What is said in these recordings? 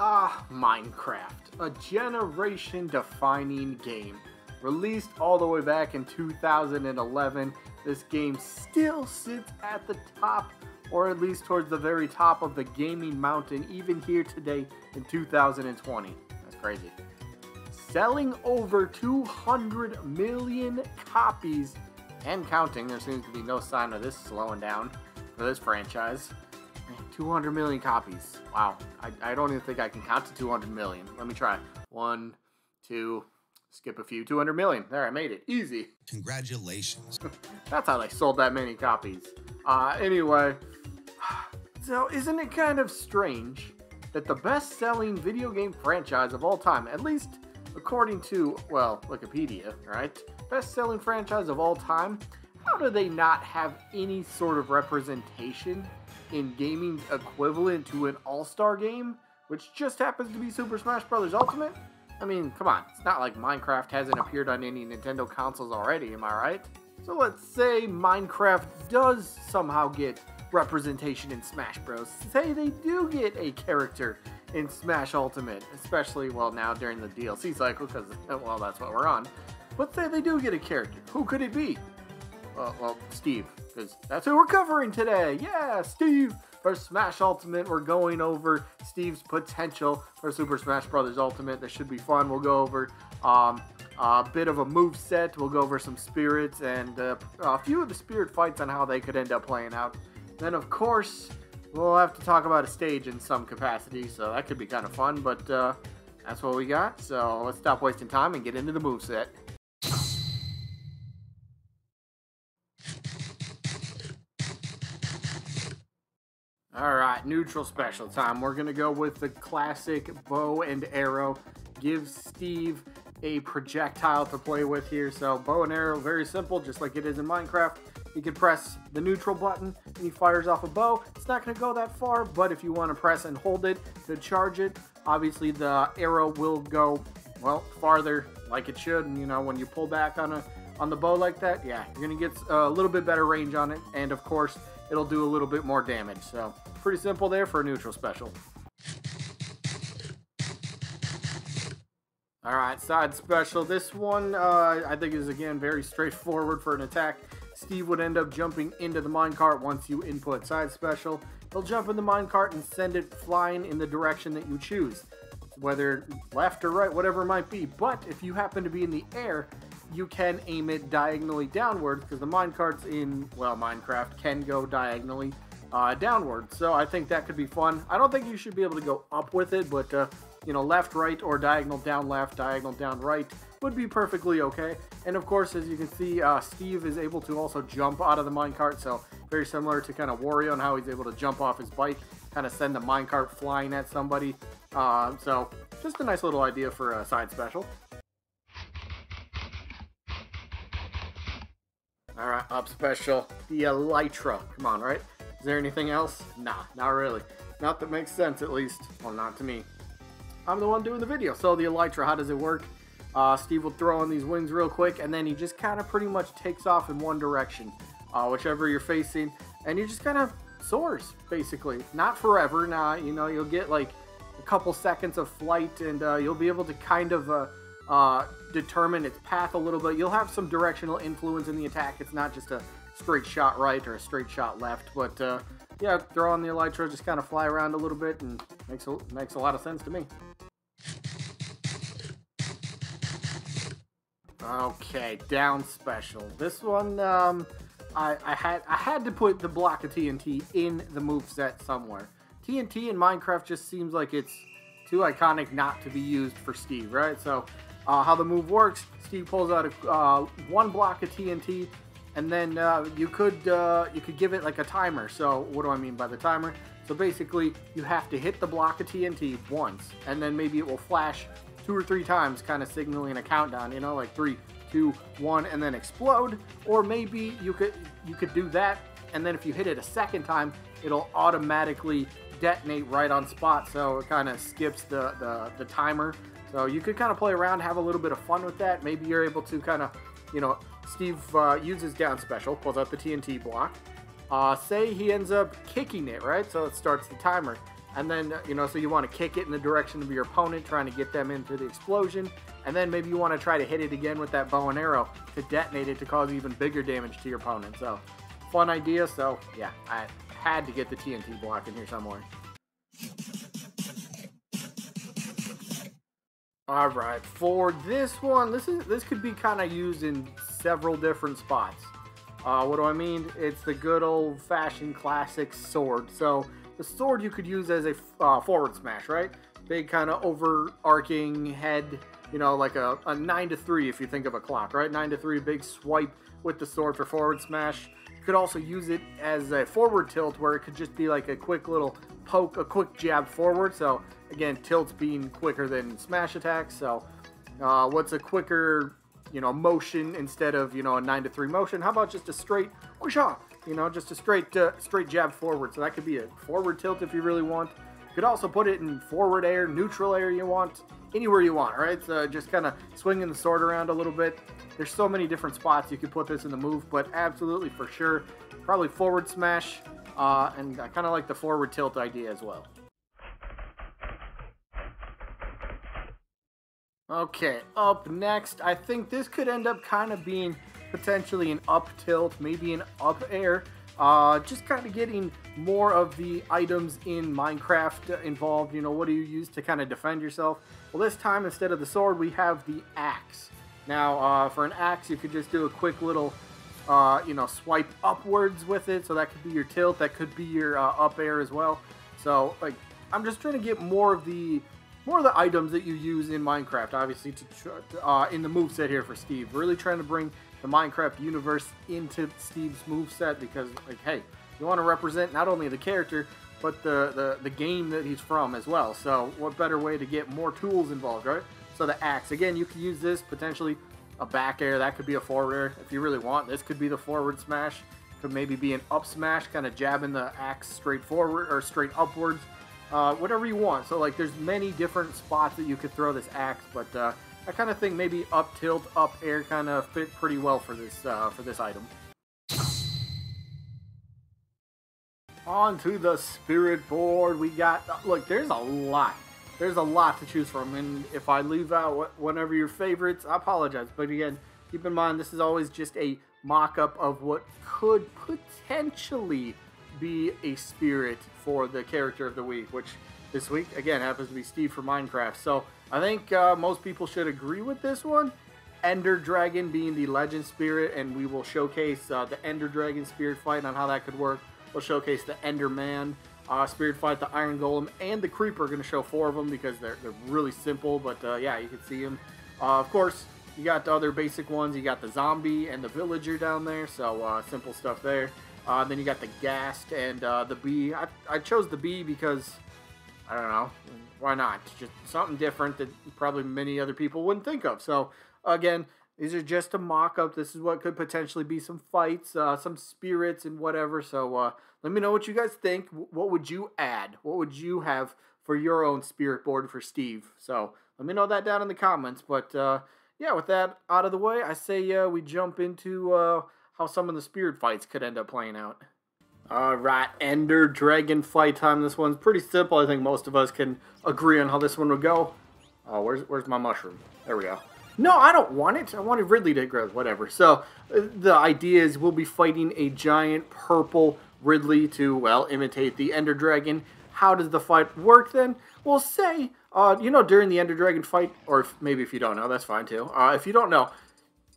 Ah, Minecraft, a generation-defining game. Released all the way back in 2011, this game still sits at the top, or at least towards the very top of the gaming mountain, even here today in 2020. That's crazy. Selling over 200 million copies and counting. There seems to be no sign of this slowing down for this franchise. 200 million copies. Wow. I, I don't even think I can count to 200 million. Let me try. One, two, skip a few. 200 million. There, I made it. Easy. Congratulations. That's how they sold that many copies. Uh, anyway, so isn't it kind of strange that the best selling video game franchise of all time, at least according to, well, Wikipedia, right? Best selling franchise of all time, how do they not have any sort of representation in gaming's equivalent to an all-star game, which just happens to be Super Smash Bros. Ultimate? I mean, come on, it's not like Minecraft hasn't appeared on any Nintendo consoles already, am I right? So let's say Minecraft does somehow get representation in Smash Bros. Say they do get a character in Smash Ultimate, especially, well, now during the DLC cycle, because, well, that's what we're on. But say they do get a character. Who could it be? Well, well Steve, because that's who we're covering today. Yeah, Steve. For Smash Ultimate, we're going over Steve's potential for Super Smash Bros. Ultimate. That should be fun. We'll go over um, a bit of a move set. We'll go over some spirits and uh, a few of the spirit fights on how they could end up playing out. Then, of course, we'll have to talk about a stage in some capacity, so that could be kind of fun. But uh, that's what we got. So let's stop wasting time and get into the move set. Alright, neutral special time. We're going to go with the classic bow and arrow. Give Steve a projectile to play with here. So bow and arrow, very simple, just like it is in Minecraft. You can press the neutral button and he fires off a bow. It's not going to go that far, but if you want to press and hold it to charge it, obviously the arrow will go, well, farther like it should. And, you know, when you pull back on a on the bow like that, yeah, you're going to get a little bit better range on it. And, of course, it'll do a little bit more damage. So pretty simple there for a neutral special. Alright, side special. This one, uh, I think is, again, very straightforward for an attack. Steve would end up jumping into the minecart once you input side special. He'll jump in the minecart and send it flying in the direction that you choose. Whether left or right, whatever it might be. But if you happen to be in the air, you can aim it diagonally downward because the minecarts in, well, Minecraft can go diagonally uh, downward. So I think that could be fun. I don't think you should be able to go up with it, but, uh, you know, left, right, or diagonal down left, diagonal down right would be perfectly okay. And of course, as you can see, uh, Steve is able to also jump out of the minecart, so very similar to kind of Wario and how he's able to jump off his bike, kind of send the minecart flying at somebody. Uh, so just a nice little idea for a side special. Alright, up special, the Elytra. Come on, right? Is there anything else? Nah, not really. Not that makes sense, at least. Well, not to me. I'm the one doing the video. So the Elytra, how does it work? Uh, Steve will throw in these wings real quick, and then he just kind of pretty much takes off in one direction, uh, whichever you're facing, and he just kind of soars, basically. Not forever, nah, you know, you'll get like a couple seconds of flight, and uh, you'll be able to kind of uh, determine its path a little bit. You'll have some directional influence in the attack. It's not just a straight shot right or a straight shot left, but uh, yeah, throw on the Elytra, just kind of fly around a little bit, and makes a, makes a lot of sense to me. Okay, down special. This one, um, I, I had I had to put the block of TNT in the move set somewhere. TNT in Minecraft just seems like it's too iconic not to be used for Steve, right? So, uh, how the move works: Steve pulls out a, uh, one block of TNT, and then uh, you could uh, you could give it like a timer. So, what do I mean by the timer? So basically, you have to hit the block of TNT once, and then maybe it will flash two or three times, kind of signaling a countdown. You know, like three, two, one, and then explode. Or maybe you could you could do that, and then if you hit it a second time, it'll automatically detonate right on spot. So it kind of skips the, the the timer. So you could kind of play around, have a little bit of fun with that. Maybe you're able to kind of, you know, Steve uh, uses down special, pulls out the TNT block. Uh, say he ends up kicking it, right? So it starts the timer. and then you know so you want to kick it in the direction of your opponent trying to get them into the explosion and then maybe you want to try to hit it again with that bow and arrow to detonate it to cause even bigger damage to your opponent so fun idea so yeah i had to get the tnt block in here somewhere all right for this one this is this could be kind of used in several different spots uh, what do I mean? It's the good old fashioned classic sword. So the sword you could use as a uh, forward smash, right? Big kind of overarching head, you know, like a, a 9 to 3 if you think of a clock, right? 9 to 3, big swipe with the sword for forward smash. You could also use it as a forward tilt where it could just be like a quick little poke, a quick jab forward. So again, tilts being quicker than smash attacks. So uh, what's a quicker, you know, motion instead of, you know, a 9 to 3 motion? How about just a straight whoosha you know, just a straight uh, straight jab forward. So that could be a forward tilt if you really want. You could also put it in forward air, neutral air you want, anywhere you want, right? So just kind of swinging the sword around a little bit. There's so many different spots you could put this in the move, but absolutely for sure, probably forward smash, uh, and I kind of like the forward tilt idea as well. Okay, up next, I think this could end up kind of being potentially an up tilt, maybe an up air. Uh, just kind of getting more of the items in Minecraft involved. You know, what do you use to kind of defend yourself? Well, this time instead of the sword, we have the axe. Now, uh, for an axe, you could just do a quick little, uh, you know, swipe upwards with it. So that could be your tilt. That could be your uh, up air as well. So, like, I'm just trying to get more of the more of the items that you use in Minecraft, obviously, to uh, in the move set here for Steve. Really trying to bring the Minecraft universe into Steve's move set because, like, hey, you want to represent not only the character but the, the the game that he's from as well. So, what better way to get more tools involved, right? So the axe again, you can use this potentially a back air. That could be a forward air if you really want. This could be the forward smash. Could maybe be an up smash, kind of jabbing the axe straight forward or straight upwards. Uh, whatever you want. So like, there's many different spots that you could throw this axe, but uh, I kind of think maybe up tilt, up air kind of fit pretty well for this uh, for this item. On to the spirit board. We got look. There's a lot. There's a lot to choose from, and if I leave out whatever your favorites, I apologize. But again, keep in mind this is always just a mock-up of what could potentially be a spirit for the character of the week, which this week again happens to be Steve for Minecraft. So I think uh, most people should agree with this one. Ender Dragon being the legend spirit, and we will showcase uh, the Ender Dragon spirit fight on how that could work. We'll showcase the Enderman uh, spirit fight, the Iron Golem, and the Creeper. are Going to show four of them because they're, they're really simple, but uh, yeah, you can see them. Uh, of course, you got the other basic ones. You got the Zombie and the Villager down there, so uh, simple stuff there. then you got the Ghast and the Bee. I, I chose the Bee because, I don't know, why not? Just something different that probably many other people wouldn't think of. So again, these are just a mock-up. This is what could potentially be some fights, uh, some spirits, and whatever. So uh, let me know what you guys think. What would you add? What would you have for your own spirit board for Steve? So let me know that down in the comments. But uh, yeah, with that out of the way, I say uh, we jump into uh, how some of the spirit fights could end up playing out. Alright, Ender Dragon fight time. This one's pretty simple. I think most of us can agree on how this one would go. Oh, where's, where's my mushroom? There we go. No, I don't want it. I wanted Ridley to grow. Whatever. So, uh, the idea is we'll be fighting a giant purple Ridley to, well, imitate the Ender Dragon. How does the fight work then? We'll say, uh, you know, during the Ender Dragon fight, or if, maybe if you don't know, that's fine too. Uh, if you don't know,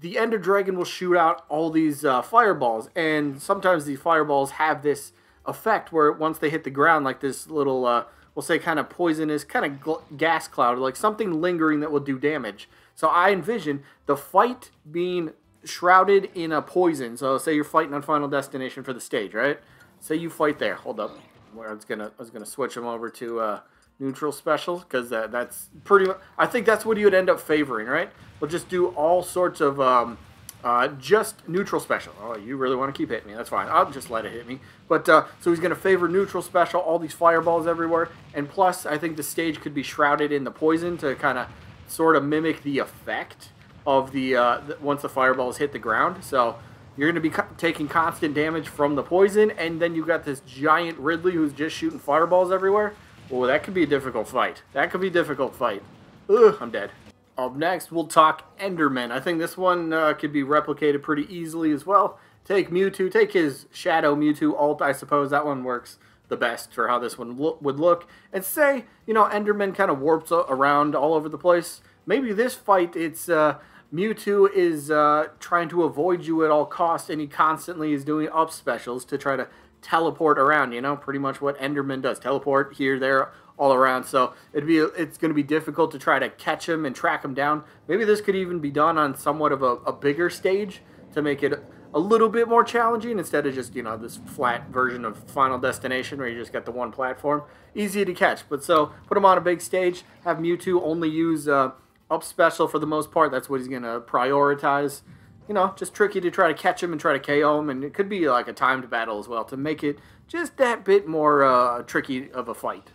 the Ender Dragon will shoot out all these uh, fireballs, and sometimes these fireballs have this effect where once they hit the ground, like this little, uh, we'll say, kind of poisonous, kind of gas cloud, like something lingering that will do damage. So I envision the fight being shrouded in a poison. So say you're fighting on Final Destination for the stage, right? Say you fight there. Hold up. I was gonna, I was gonna switch them over to. Uh, neutral special because that, that's pretty much, I think that's what he would end up favoring, right? We'll just do all sorts of um, uh, just neutral special. Oh, you really want to keep hitting me? That's fine. I'll just let it hit me. But uh, so he's going to favor neutral special, all these fireballs everywhere. And plus, I think the stage could be shrouded in the poison to kind of sort of mimic the effect of the, uh, the once the fireballs hit the ground. So you're going to be co taking constant damage from the poison, and then you got this giant Ridley who's just shooting fireballs everywhere. Oh, that could be a difficult fight. That could be a difficult fight. Ugh, I'm dead. Up next, we'll talk Enderman. I think this one uh, could be replicated pretty easily as well. Take Mewtwo, take his Shadow Mewtwo alt, I suppose. That one works the best for how this one lo would look. And say, you know, Enderman kind of warps around all over the place. Maybe this fight, it's uh, Mewtwo is uh, trying to avoid you at all costs, and he constantly is doing up specials to try to teleport around. You know, pretty much what Enderman does: teleport here, there, all around. So it'd be it's going to be difficult to try to catch him and track him down. Maybe this could even be done on somewhat of a, a bigger stage to make it a little bit more challenging instead of just you know this flat version of Final Destination where you just got the one platform. Easy to catch, but so put him on a big stage. Have Mewtwo only use uh, up special for the most part. That's what he's to prioritize. You know, just tricky to try to catch him and try to KO him, and it could be like a timed battle as well to make it just that bit more uh, tricky of a fight.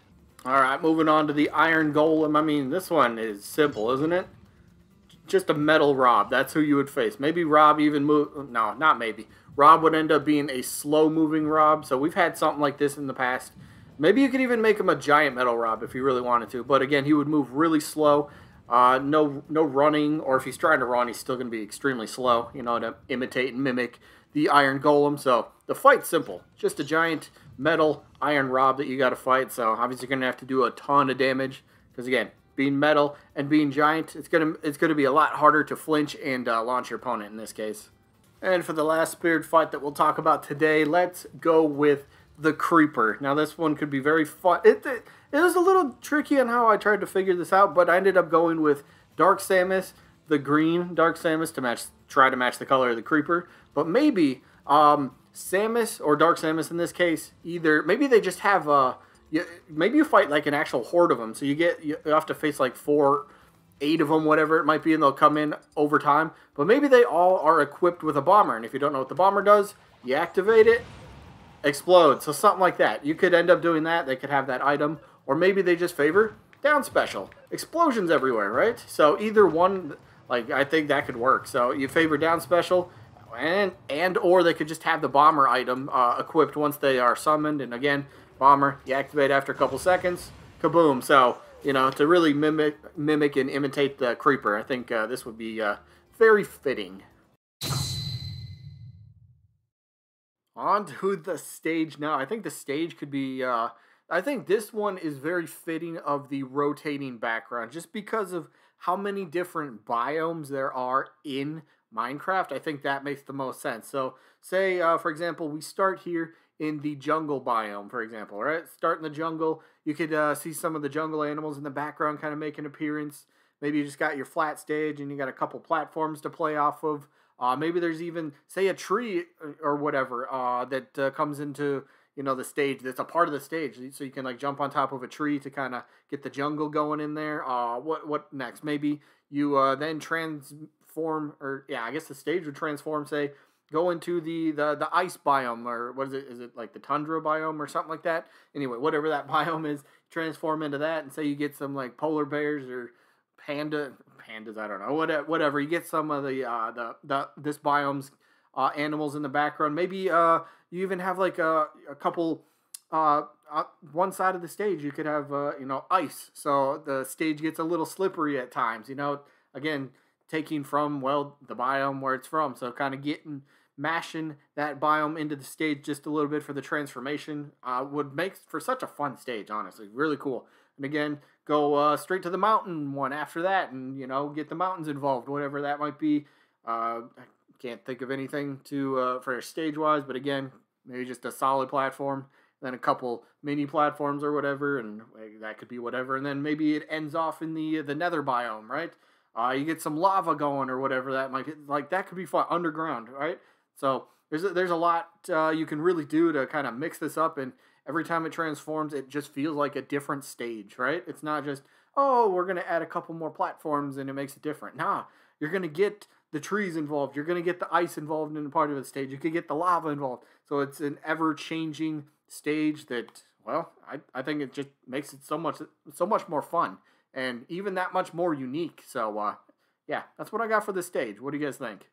All right, moving on to the Iron Golem. I mean, this one is simple, isn't it? Just a metal Rob. That's who you would face. Maybe Rob even move. No, not maybe. Rob would end up being a slow-moving Rob. So we've had something like this in the past. Maybe you could even make him a giant metal Rob if you really wanted to. But again, he would move really slow. Uh, no, no running, or if he's trying to run, he's still going to be extremely slow. You know, to imitate and mimic the Iron Golem. So the fight's simple, just a giant metal Iron Rob that you got to fight. So obviously, you're going to have to do a ton of damage because again, being metal and being giant, it's gonna it's gonna be a lot harder to flinch and uh, launch your opponent in this case. And for the last spirit fight that we'll talk about today, let's go with the Creeper. Now this one could be very fun. It, it, it was a little tricky on how I tried to figure this out, but I ended up going with Dark Samus, the green Dark Samus to match, try to match the color of the Creeper. But maybe um, Samus or Dark Samus in this case, either maybe they just have a, uh, you, maybe you fight like an actual horde of them. So you get you have to face like four, eight of them, whatever it might be, and they'll come in over time. But maybe they all are equipped with a bomber, and if you don't know what the bomber does, you activate it, explode. So something like that. You could end up doing that. They could have that item. Or maybe they just favor down special. Explosions everywhere, right? So either one, like, I think that could work. So you favor down special, and and or they could just have the bomber item uh, equipped once they are summoned. And again, bomber, you activate after a couple seconds, kaboom. So, you know, to really mimic, mimic and imitate the creeper, I think uh, this would be uh, very fitting. On to the stage now. I think the stage could be. Uh, I think this one is very fitting of the rotating background just because of how many different biomes there are in Minecraft. I think that makes the most sense. So, say, uh, for example, we start here in the jungle biome, for example, right? Start in the jungle. You could uh, see some of the jungle animals in the background kind of make an appearance. Maybe you just got your flat stage and you got a couple platforms to play off of. Uh, maybe there's even, say, a tree or whatever uh, that uh, comes into you know the stage that's a part of the stage so you can like jump on top of a tree to kind of get the jungle going in there uh what what next maybe you uh then transform or yeah i guess the stage would transform say go into the the the ice biome or what is it is it like the tundra biome or something like that anyway whatever that biome is transform into that and say you get some like polar bears or panda pandas. I don't know. Whatever, whatever. You get some of the uh, the the this biome's uh, animals in the background. Maybe uh, you even have like a, a couple. Uh, uh, one side of the stage you could have uh, you know ice, so the stage gets a little slippery at times. You know, again, taking from well the biome where it's from, so kind of getting mashing that biome into the stage just a little bit for the transformation uh, would make for such a fun stage. Honestly, really cool. And again, go uh, straight to the mountain one after that, and you know get the mountains involved, whatever that might be. Uh, I can't think of anything to uh, for stage wise, but again, maybe just a solid platform, then a couple mini platforms or whatever, and that could be whatever. And then maybe it ends off in the the Nether biome, right? Uh, you get some lava going or whatever that might be. Like that could be fun underground, right? So there's a, there's a lot uh, you can really do to kind of mix this up and every time it transforms, it just feels like a different stage, right? It's not just, oh, we're going to add a couple more platforms and it makes it different. Nah, you're going to get the trees involved. You're going to get the ice involved in a part of the stage. You could get the lava involved. So it's an ever changing stage that, well, I, I think it just makes it so much so much more fun and even that much more unique. So, uh, yeah, that's what I got for this stage. What do you guys think?